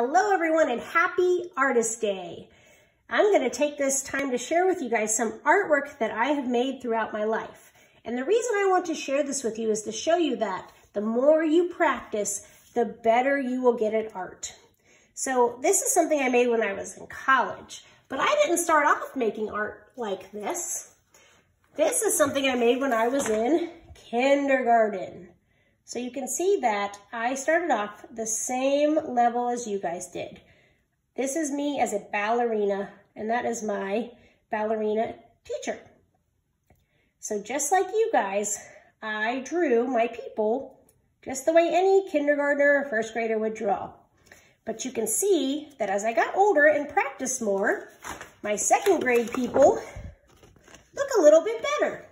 Hello everyone and happy Artist Day. I'm gonna take this time to share with you guys some artwork that I have made throughout my life. And the reason I want to share this with you is to show you that the more you practice, the better you will get at art. So this is something I made when I was in college, but I didn't start off making art like this. This is something I made when I was in kindergarten. So you can see that I started off the same level as you guys did. This is me as a ballerina, and that is my ballerina teacher. So just like you guys, I drew my people just the way any kindergartner or first grader would draw. But you can see that as I got older and practiced more, my second grade people look a little bit better.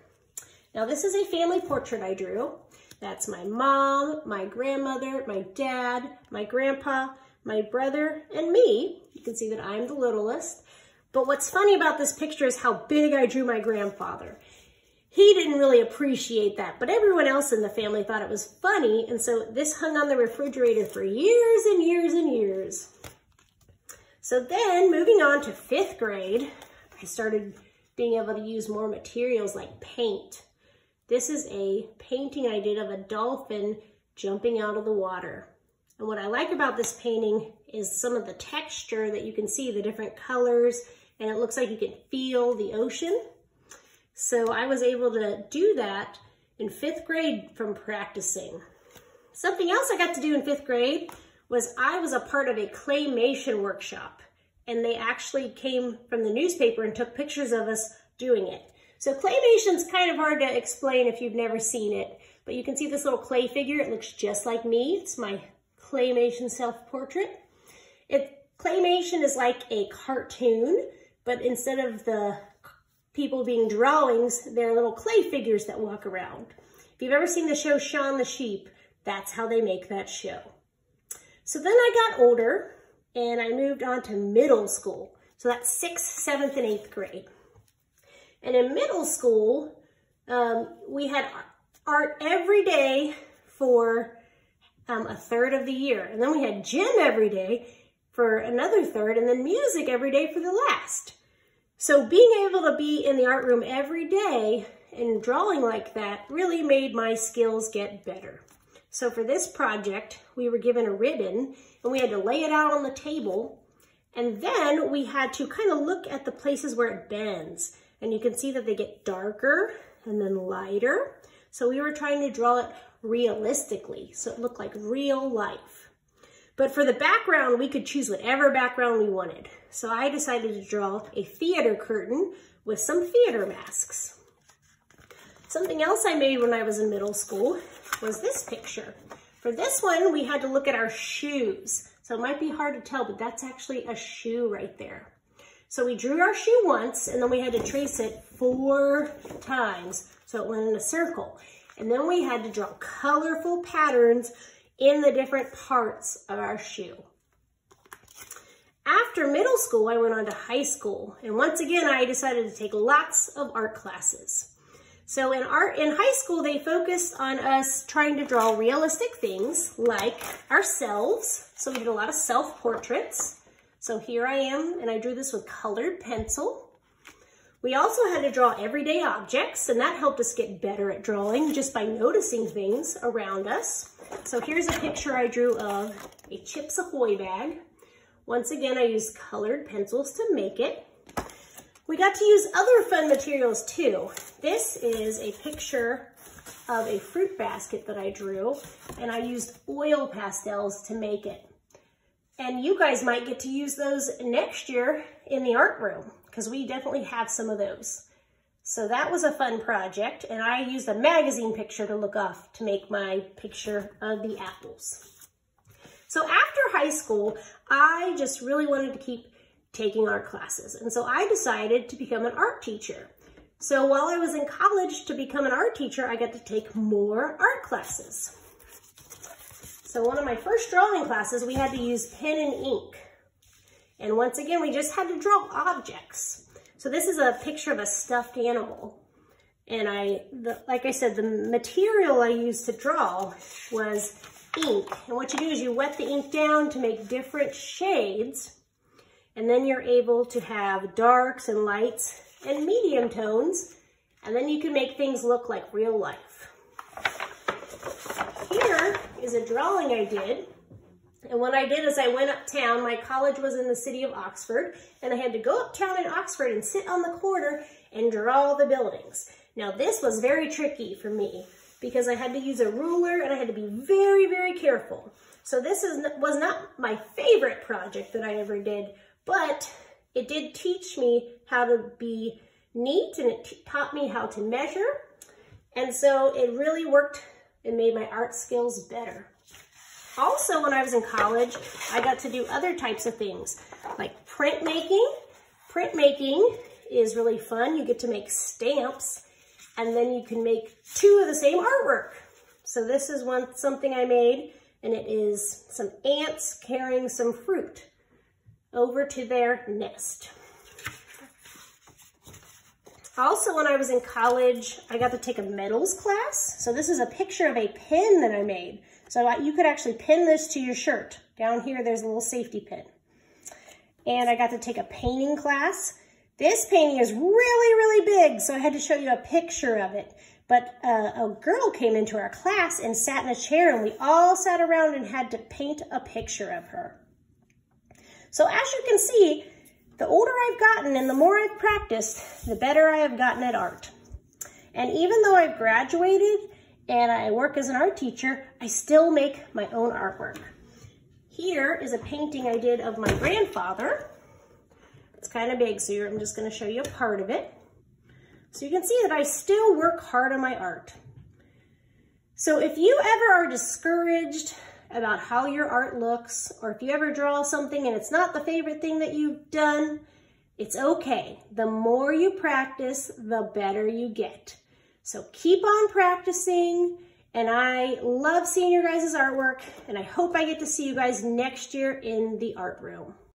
Now this is a family portrait I drew. That's my mom, my grandmother, my dad, my grandpa, my brother, and me. You can see that I'm the littlest. But what's funny about this picture is how big I drew my grandfather. He didn't really appreciate that, but everyone else in the family thought it was funny, and so this hung on the refrigerator for years and years and years. So then, moving on to fifth grade, I started being able to use more materials like paint. This is a painting I did of a dolphin jumping out of the water. And what I like about this painting is some of the texture that you can see, the different colors, and it looks like you can feel the ocean. So I was able to do that in fifth grade from practicing. Something else I got to do in fifth grade was I was a part of a claymation workshop and they actually came from the newspaper and took pictures of us doing it. So claymation's kind of hard to explain if you've never seen it, but you can see this little clay figure. It looks just like me. It's my claymation self-portrait. It Claymation is like a cartoon, but instead of the people being drawings, they're little clay figures that walk around. If you've ever seen the show Shaun the Sheep, that's how they make that show. So then I got older and I moved on to middle school. So that's sixth, seventh, and eighth grade. And in middle school, um, we had art every day for um, a third of the year. And then we had gym every day for another third, and then music every day for the last. So being able to be in the art room every day and drawing like that really made my skills get better. So for this project, we were given a ribbon and we had to lay it out on the table. And then we had to kind of look at the places where it bends. And you can see that they get darker and then lighter. So we were trying to draw it realistically, so it looked like real life. But for the background, we could choose whatever background we wanted. So I decided to draw a theater curtain with some theater masks. Something else I made when I was in middle school was this picture. For this one, we had to look at our shoes. So it might be hard to tell, but that's actually a shoe right there. So we drew our shoe once and then we had to trace it four times. So it went in a circle. And then we had to draw colorful patterns in the different parts of our shoe. After middle school, I went on to high school. And once again, I decided to take lots of art classes. So in art in high school, they focused on us trying to draw realistic things like ourselves. So we did a lot of self-portraits. So here I am, and I drew this with colored pencil. We also had to draw everyday objects, and that helped us get better at drawing just by noticing things around us. So here's a picture I drew of a Chips Ahoy bag. Once again, I used colored pencils to make it. We got to use other fun materials too. This is a picture of a fruit basket that I drew, and I used oil pastels to make it. And you guys might get to use those next year in the art room because we definitely have some of those. So that was a fun project and I used a magazine picture to look off to make my picture of the apples. So after high school, I just really wanted to keep taking art classes. And so I decided to become an art teacher. So while I was in college to become an art teacher, I got to take more art classes. So one of my first drawing classes, we had to use pen and ink. And once again, we just had to draw objects. So this is a picture of a stuffed animal. And I, the, like I said, the material I used to draw was ink. And what you do is you wet the ink down to make different shades. And then you're able to have darks and lights and medium tones. And then you can make things look like real life. Here is a drawing I did. And what I did is I went uptown. My college was in the city of Oxford. And I had to go uptown in Oxford and sit on the corner and draw the buildings. Now this was very tricky for me because I had to use a ruler and I had to be very, very careful. So this is was not my favorite project that I ever did, but it did teach me how to be neat and it taught me how to measure. And so it really worked and made my art skills better. Also, when I was in college, I got to do other types of things like printmaking. Printmaking is really fun. You get to make stamps and then you can make two of the same artwork. So this is one something I made and it is some ants carrying some fruit over to their nest. Also, when I was in college, I got to take a metals class. So this is a picture of a pin that I made. So you could actually pin this to your shirt. Down here, there's a little safety pin. And I got to take a painting class. This painting is really, really big, so I had to show you a picture of it. But uh, a girl came into our class and sat in a chair, and we all sat around and had to paint a picture of her. So as you can see, the older I've gotten and the more I've practiced, the better I have gotten at art. And even though I've graduated and I work as an art teacher, I still make my own artwork. Here is a painting I did of my grandfather. It's kind of big, so I'm just gonna show you a part of it. So you can see that I still work hard on my art. So if you ever are discouraged about how your art looks, or if you ever draw something and it's not the favorite thing that you've done, it's okay. The more you practice, the better you get. So keep on practicing, and I love seeing your guys' artwork, and I hope I get to see you guys next year in the art room.